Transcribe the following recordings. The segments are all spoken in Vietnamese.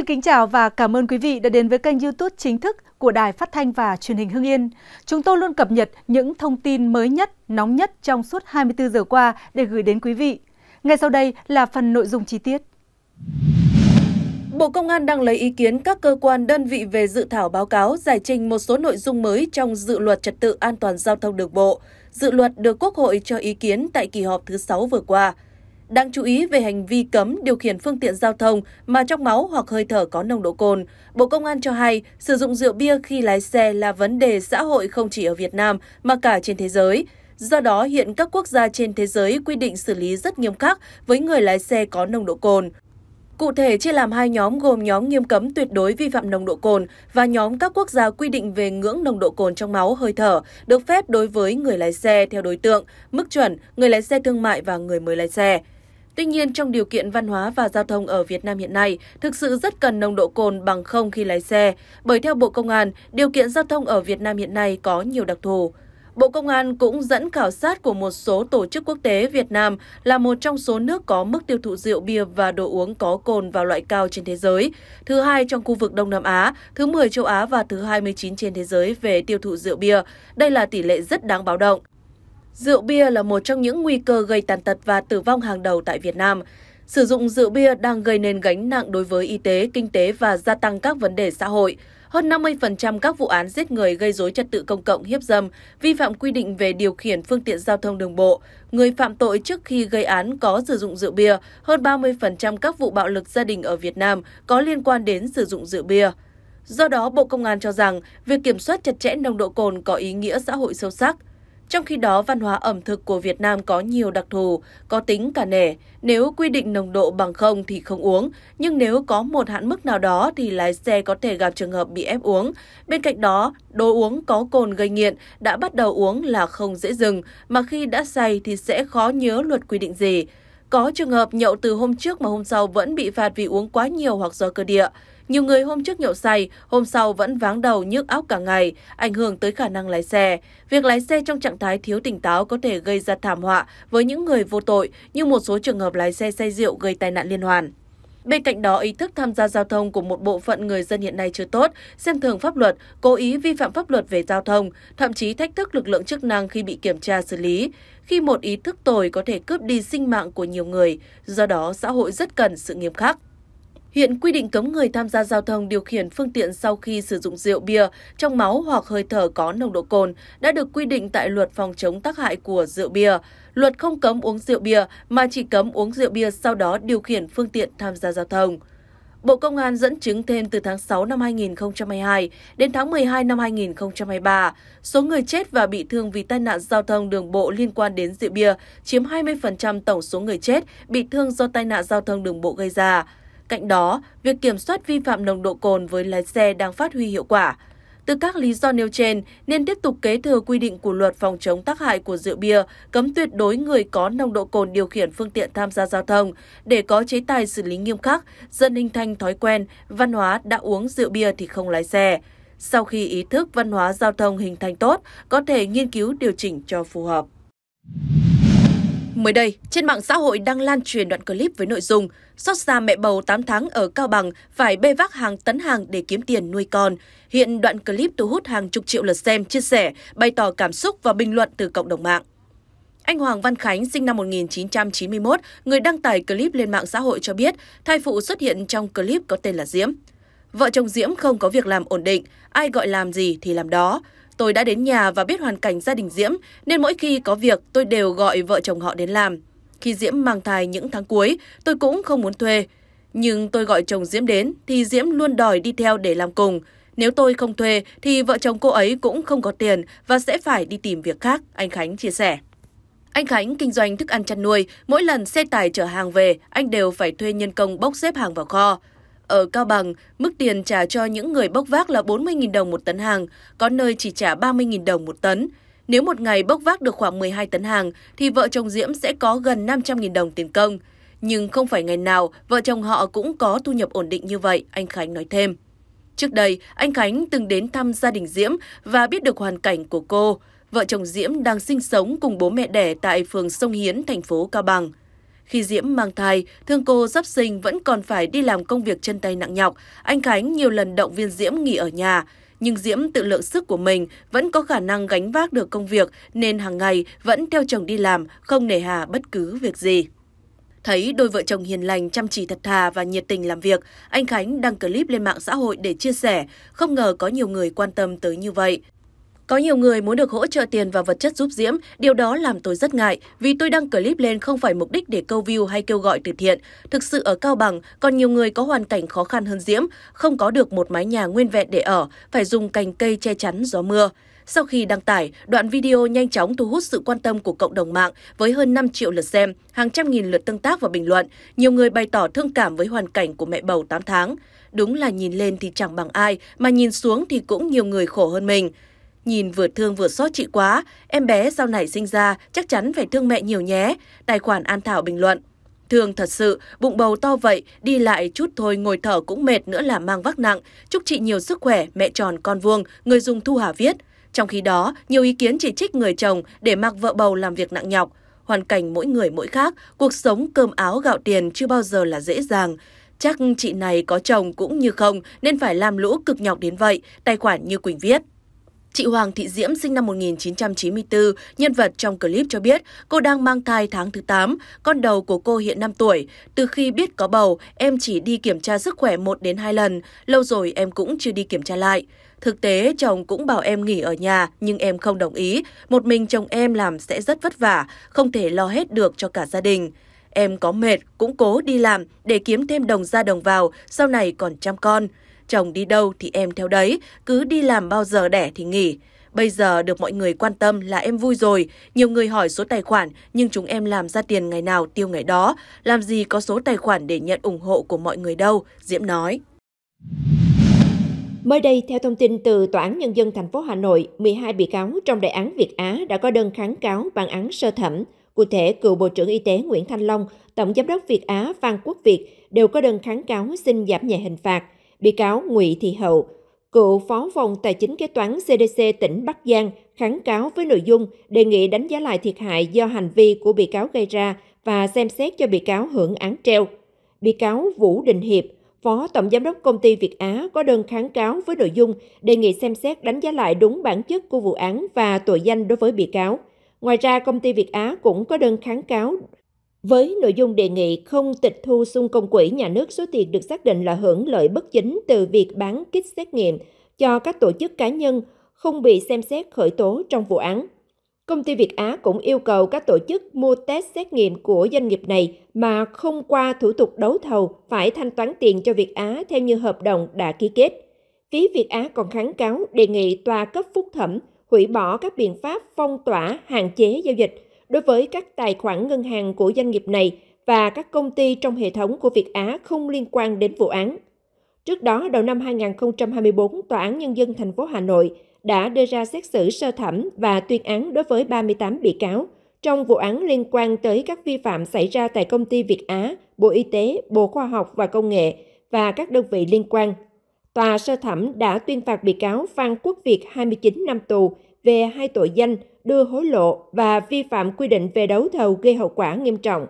Xin kính chào và cảm ơn quý vị đã đến với kênh YouTube chính thức của Đài Phát thanh và Truyền hình Hưng Yên. Chúng tôi luôn cập nhật những thông tin mới nhất, nóng nhất trong suốt 24 giờ qua để gửi đến quý vị. Ngay sau đây là phần nội dung chi tiết. Bộ Công an đang lấy ý kiến các cơ quan đơn vị về dự thảo báo cáo giải trình một số nội dung mới trong dự luật trật tự an toàn giao thông đường bộ. Dự luật được Quốc hội cho ý kiến tại kỳ họp thứ 6 vừa qua. Đáng chú ý về hành vi cấm điều khiển phương tiện giao thông mà trong máu hoặc hơi thở có nồng độ cồn, Bộ Công an cho hay sử dụng rượu bia khi lái xe là vấn đề xã hội không chỉ ở Việt Nam mà cả trên thế giới. Do đó, hiện các quốc gia trên thế giới quy định xử lý rất nghiêm khắc với người lái xe có nồng độ cồn. Cụ thể chia làm hai nhóm gồm nhóm nghiêm cấm tuyệt đối vi phạm nồng độ cồn và nhóm các quốc gia quy định về ngưỡng nồng độ cồn trong máu hơi thở được phép đối với người lái xe theo đối tượng, mức chuẩn, người lái xe thương mại và người mới lái xe. Tuy nhiên, trong điều kiện văn hóa và giao thông ở Việt Nam hiện nay, thực sự rất cần nồng độ cồn bằng không khi lái xe, bởi theo Bộ Công an, điều kiện giao thông ở Việt Nam hiện nay có nhiều đặc thù. Bộ Công an cũng dẫn khảo sát của một số tổ chức quốc tế Việt Nam là một trong số nước có mức tiêu thụ rượu bia và đồ uống có cồn vào loại cao trên thế giới, thứ hai trong khu vực Đông Nam Á, thứ 10 châu Á và thứ 29 trên thế giới về tiêu thụ rượu bia. Đây là tỷ lệ rất đáng báo động. Rượu bia là một trong những nguy cơ gây tàn tật và tử vong hàng đầu tại Việt Nam. Sử dụng rượu bia đang gây nên gánh nặng đối với y tế, kinh tế và gia tăng các vấn đề xã hội. Hơn 50% các vụ án giết người gây dối trật tự công cộng hiếp dâm, vi phạm quy định về điều khiển phương tiện giao thông đường bộ, người phạm tội trước khi gây án có sử dụng rượu bia, hơn 30% các vụ bạo lực gia đình ở Việt Nam có liên quan đến sử dụng rượu bia. Do đó, Bộ Công an cho rằng việc kiểm soát chặt chẽ nồng độ cồn có ý nghĩa xã hội sâu sắc – trong khi đó, văn hóa ẩm thực của Việt Nam có nhiều đặc thù, có tính cả nể. Nếu quy định nồng độ bằng không thì không uống, nhưng nếu có một hạn mức nào đó thì lái xe có thể gặp trường hợp bị ép uống. Bên cạnh đó, đồ uống có cồn gây nghiện đã bắt đầu uống là không dễ dừng, mà khi đã say thì sẽ khó nhớ luật quy định gì. Có trường hợp nhậu từ hôm trước mà hôm sau vẫn bị phạt vì uống quá nhiều hoặc do cơ địa. Nhiều người hôm trước nhậu say, hôm sau vẫn váng đầu nhức óc cả ngày, ảnh hưởng tới khả năng lái xe. Việc lái xe trong trạng thái thiếu tỉnh táo có thể gây ra thảm họa với những người vô tội, như một số trường hợp lái xe say rượu gây tai nạn liên hoàn. Bên cạnh đó, ý thức tham gia giao thông của một bộ phận người dân hiện nay chưa tốt, xem thường pháp luật, cố ý vi phạm pháp luật về giao thông, thậm chí thách thức lực lượng chức năng khi bị kiểm tra xử lý. Khi một ý thức tồi có thể cướp đi sinh mạng của nhiều người, do đó xã hội rất cần sự nghiêm khắc. Hiện quy định cấm người tham gia giao thông điều khiển phương tiện sau khi sử dụng rượu bia trong máu hoặc hơi thở có nồng độ cồn đã được quy định tại luật phòng chống tác hại của rượu bia. Luật không cấm uống rượu bia mà chỉ cấm uống rượu bia sau đó điều khiển phương tiện tham gia giao thông. Bộ Công an dẫn chứng thêm từ tháng 6 năm 2022 đến tháng 12 năm 2023, số người chết và bị thương vì tai nạn giao thông đường bộ liên quan đến rượu bia chiếm 20% tổng số người chết bị thương do tai nạn giao thông đường bộ gây ra. Cạnh đó, việc kiểm soát vi phạm nồng độ cồn với lái xe đang phát huy hiệu quả. Từ các lý do nêu trên, nên tiếp tục kế thừa quy định của luật phòng chống tác hại của rượu bia, cấm tuyệt đối người có nồng độ cồn điều khiển phương tiện tham gia giao thông để có chế tài xử lý nghiêm khắc, dân hình thành thói quen, văn hóa đã uống rượu bia thì không lái xe. Sau khi ý thức văn hóa giao thông hình thành tốt, có thể nghiên cứu điều chỉnh cho phù hợp. Mới đây, trên mạng xã hội đang lan truyền đoạn clip với nội dung xót xa mẹ bầu 8 tháng ở Cao Bằng phải bê vác hàng tấn hàng để kiếm tiền nuôi con. Hiện đoạn clip thu hút hàng chục triệu lượt xem, chia sẻ, bày tỏ cảm xúc và bình luận từ cộng đồng mạng. Anh Hoàng Văn Khánh sinh năm 1991, người đăng tải clip lên mạng xã hội cho biết thai phụ xuất hiện trong clip có tên là Diễm. Vợ chồng Diễm không có việc làm ổn định, ai gọi làm gì thì làm đó. Tôi đã đến nhà và biết hoàn cảnh gia đình Diễm, nên mỗi khi có việc tôi đều gọi vợ chồng họ đến làm. Khi Diễm mang thai những tháng cuối, tôi cũng không muốn thuê. Nhưng tôi gọi chồng Diễm đến thì Diễm luôn đòi đi theo để làm cùng. Nếu tôi không thuê thì vợ chồng cô ấy cũng không có tiền và sẽ phải đi tìm việc khác, anh Khánh chia sẻ. Anh Khánh kinh doanh thức ăn chăn nuôi, mỗi lần xe tải chở hàng về, anh đều phải thuê nhân công bốc xếp hàng vào kho. Ở Cao Bằng, mức tiền trả cho những người bốc vác là 40.000 đồng một tấn hàng, có nơi chỉ trả 30.000 đồng một tấn. Nếu một ngày bốc vác được khoảng 12 tấn hàng, thì vợ chồng Diễm sẽ có gần 500.000 đồng tiền công. Nhưng không phải ngày nào vợ chồng họ cũng có thu nhập ổn định như vậy, anh Khánh nói thêm. Trước đây, anh Khánh từng đến thăm gia đình Diễm và biết được hoàn cảnh của cô. Vợ chồng Diễm đang sinh sống cùng bố mẹ đẻ tại phường Sông Hiến, thành phố Cao Bằng. Khi Diễm mang thai, thương cô sắp sinh vẫn còn phải đi làm công việc chân tay nặng nhọc. Anh Khánh nhiều lần động viên Diễm nghỉ ở nhà. Nhưng Diễm tự lượng sức của mình vẫn có khả năng gánh vác được công việc nên hàng ngày vẫn theo chồng đi làm, không nề hà bất cứ việc gì. Thấy đôi vợ chồng hiền lành, chăm chỉ thật thà và nhiệt tình làm việc, anh Khánh đăng clip lên mạng xã hội để chia sẻ. Không ngờ có nhiều người quan tâm tới như vậy. Có nhiều người muốn được hỗ trợ tiền và vật chất giúp Diễm, điều đó làm tôi rất ngại vì tôi đăng clip lên không phải mục đích để câu view hay kêu gọi từ thiện. Thực sự ở Cao Bằng, còn nhiều người có hoàn cảnh khó khăn hơn Diễm, không có được một mái nhà nguyên vẹn để ở, phải dùng cành cây che chắn gió mưa. Sau khi đăng tải, đoạn video nhanh chóng thu hút sự quan tâm của cộng đồng mạng với hơn 5 triệu lượt xem, hàng trăm nghìn lượt tương tác và bình luận. Nhiều người bày tỏ thương cảm với hoàn cảnh của mẹ bầu 8 tháng. Đúng là nhìn lên thì chẳng bằng ai, mà nhìn xuống thì cũng nhiều người khổ hơn mình. Nhìn vừa thương vừa xót chị quá, em bé sau này sinh ra chắc chắn phải thương mẹ nhiều nhé. Tài khoản An Thảo bình luận. Thương thật sự, bụng bầu to vậy, đi lại chút thôi ngồi thở cũng mệt nữa là mang vác nặng. Chúc chị nhiều sức khỏe, mẹ tròn con vuông, người dùng Thu Hà viết. Trong khi đó, nhiều ý kiến chỉ trích người chồng để mặc vợ bầu làm việc nặng nhọc. Hoàn cảnh mỗi người mỗi khác, cuộc sống cơm áo gạo tiền chưa bao giờ là dễ dàng. Chắc chị này có chồng cũng như không nên phải làm lũ cực nhọc đến vậy, tài khoản như Quỳnh viết. Chị Hoàng Thị Diễm sinh năm 1994, nhân vật trong clip cho biết cô đang mang thai tháng thứ 8, con đầu của cô hiện 5 tuổi. Từ khi biết có bầu, em chỉ đi kiểm tra sức khỏe 1 đến 2 lần, lâu rồi em cũng chưa đi kiểm tra lại. Thực tế, chồng cũng bảo em nghỉ ở nhà, nhưng em không đồng ý. Một mình chồng em làm sẽ rất vất vả, không thể lo hết được cho cả gia đình. Em có mệt, cũng cố đi làm để kiếm thêm đồng ra đồng vào, sau này còn chăm con. Chồng đi đâu thì em theo đấy, cứ đi làm bao giờ đẻ thì nghỉ. Bây giờ được mọi người quan tâm là em vui rồi. Nhiều người hỏi số tài khoản, nhưng chúng em làm ra tiền ngày nào tiêu ngày đó. Làm gì có số tài khoản để nhận ủng hộ của mọi người đâu, Diễm nói. Mới đây, theo thông tin từ Tòa án Nhân dân thành phố Hà Nội, 12 bị cáo trong đại án Việt Á đã có đơn kháng cáo bản án sơ thẩm. Cụ thể, cựu Bộ trưởng Y tế Nguyễn Thanh Long, Tổng Giám đốc Việt Á Phan Quốc Việt đều có đơn kháng cáo xin giảm nhẹ hình phạt. Bị cáo Ngụy Thị Hậu, cựu Phó phòng Tài chính Kế toán CDC tỉnh Bắc Giang kháng cáo với nội dung đề nghị đánh giá lại thiệt hại do hành vi của bị cáo gây ra và xem xét cho bị cáo hưởng án treo. Bị cáo Vũ Đình Hiệp, Phó Tổng Giám đốc Công ty Việt Á có đơn kháng cáo với nội dung đề nghị xem xét đánh giá lại đúng bản chất của vụ án và tội danh đối với bị cáo. Ngoài ra, Công ty Việt Á cũng có đơn kháng cáo với nội dung đề nghị không tịch thu xung công quỹ nhà nước số tiền được xác định là hưởng lợi bất chính từ việc bán kit xét nghiệm cho các tổ chức cá nhân không bị xem xét khởi tố trong vụ án. Công ty Việt Á cũng yêu cầu các tổ chức mua test xét nghiệm của doanh nghiệp này mà không qua thủ tục đấu thầu phải thanh toán tiền cho Việt Á theo như hợp đồng đã ký kết. Phía Việt Á còn kháng cáo đề nghị tòa cấp phúc thẩm hủy bỏ các biện pháp phong tỏa, hạn chế giao dịch đối với các tài khoản ngân hàng của doanh nghiệp này và các công ty trong hệ thống của Việt Á không liên quan đến vụ án. Trước đó, đầu năm 2024, Tòa án Nhân dân thành phố Hà Nội đã đưa ra xét xử sơ thẩm và tuyên án đối với 38 bị cáo trong vụ án liên quan tới các vi phạm xảy ra tại công ty Việt Á, Bộ Y tế, Bộ Khoa học và Công nghệ và các đơn vị liên quan. Tòa sơ thẩm đã tuyên phạt bị cáo Phan Quốc Việt 29 năm tù về hai tội danh đưa hối lộ và vi phạm quy định về đấu thầu gây hậu quả nghiêm trọng.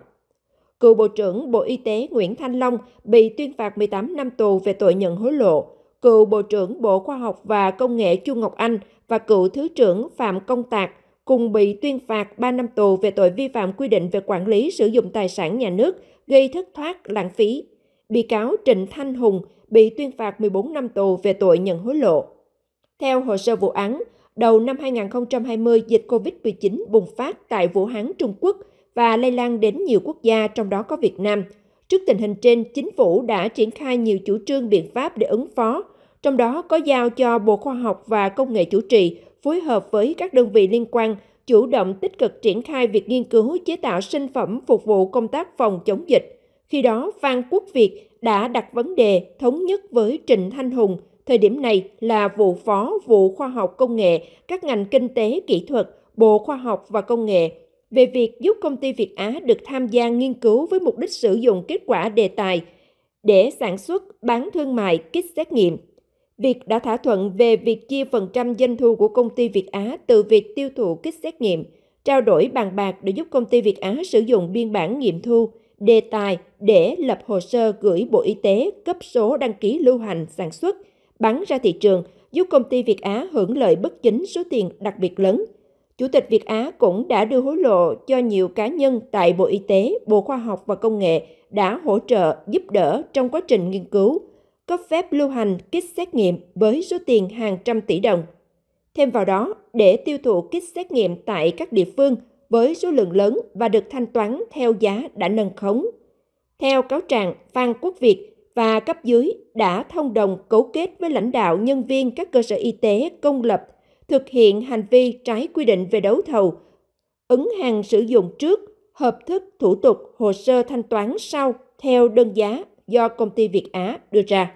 Cựu Bộ trưởng Bộ Y tế Nguyễn Thanh Long bị tuyên phạt 18 năm tù về tội nhận hối lộ, cựu Bộ trưởng Bộ Khoa học và Công nghệ Chu Ngọc Anh và cựu Thứ trưởng Phạm Công Tạc cùng bị tuyên phạt 3 năm tù về tội vi phạm quy định về quản lý sử dụng tài sản nhà nước gây thất thoát lãng phí. Bị cáo Trịnh Thanh Hùng bị tuyên phạt 14 năm tù về tội nhận hối lộ. Theo hồ sơ vụ án, đầu năm 2020 dịch COVID-19 bùng phát tại Vũ Hán, Trung Quốc và lây lan đến nhiều quốc gia trong đó có Việt Nam – Trước tình hình trên, chính phủ đã triển khai nhiều chủ trương biện pháp để ứng phó, trong đó có giao cho Bộ Khoa học và Công nghệ chủ trì phối hợp với các đơn vị liên quan chủ động tích cực triển khai việc nghiên cứu chế tạo sinh phẩm phục vụ công tác phòng chống dịch. Khi đó, Phan Quốc Việt đã đặt vấn đề thống nhất với Trịnh Thanh Hùng, thời điểm này là vụ phó vụ khoa học công nghệ, các ngành kinh tế kỹ thuật, Bộ Khoa học và Công nghệ về việc giúp công ty Việt Á được tham gia nghiên cứu với mục đích sử dụng kết quả đề tài để sản xuất, bán thương mại kit xét nghiệm. Việc đã thỏa thuận về việc chia phần trăm doanh thu của công ty Việt Á từ việc tiêu thụ kit xét nghiệm, trao đổi bàn bạc để giúp công ty Việt Á sử dụng biên bản nghiệm thu, đề tài để lập hồ sơ gửi Bộ Y tế cấp số đăng ký lưu hành sản xuất, bán ra thị trường, giúp công ty Việt Á hưởng lợi bất chính số tiền đặc biệt lớn. Chủ tịch Việt Á cũng đã đưa hối lộ cho nhiều cá nhân tại Bộ Y tế, Bộ Khoa học và Công nghệ đã hỗ trợ giúp đỡ trong quá trình nghiên cứu, cấp phép lưu hành kit xét nghiệm với số tiền hàng trăm tỷ đồng. Thêm vào đó, để tiêu thụ kit xét nghiệm tại các địa phương với số lượng lớn và được thanh toán theo giá đã nâng khống. Theo cáo trạng, Phan Quốc Việt và cấp dưới đã thông đồng cấu kết với lãnh đạo nhân viên các cơ sở y tế công lập thực hiện hành vi trái quy định về đấu thầu, ứng hàng sử dụng trước, hợp thức thủ tục hồ sơ thanh toán sau theo đơn giá do công ty Việt Á đưa ra.